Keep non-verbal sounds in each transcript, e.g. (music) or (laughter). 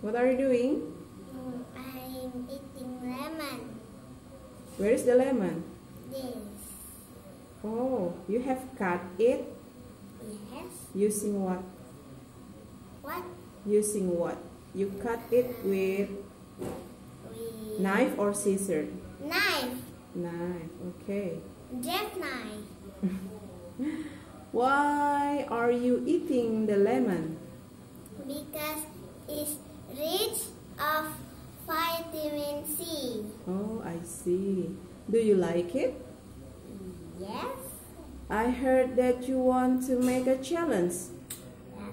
What are you doing? I'm eating lemon. Where is the lemon? This. Oh, you have cut it Yes. using what? What? Using what? You cut it with We knife or scissors? knife. Knife. Okay. Jack knife. (laughs) Why are you eating the lemon? Vitamin C. Oh, I see. Do you like it? Yes. I heard that you want to make a challenge. Yeah.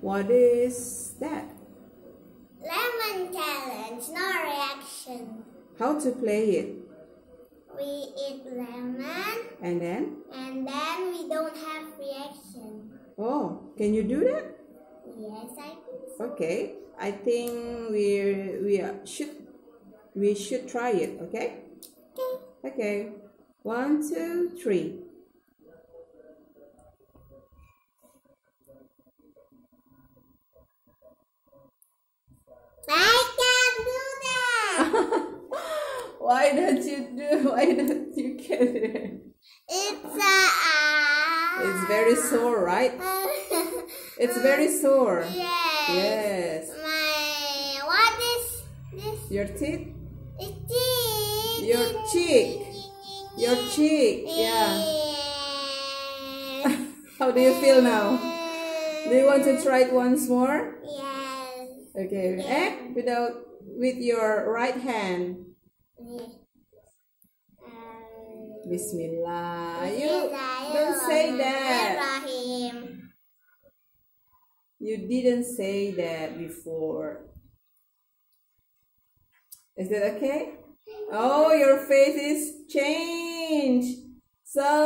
What is that? Lemon challenge, no reaction. How to play it? We eat lemon And then? and then we don't have reaction. Oh, can you do that? Yes, I so. Okay. I think we we should we should try it, okay? Okay. Okay. One, two, three. I can do that. Why don't you do? Why don't you get it? it's a. Uh, It's very sore, right? It's very sore. (laughs) yes. Yes. My what is this? Your teeth? Your cheek. Your cheek. Yeah. (laughs) How do you feel now? Do you want to try it once more? Yes. Okay. Eh? Without with your right hand. Bismillah. You don't say that. You didn't say that before. Is that okay? Oh, your face is changed. So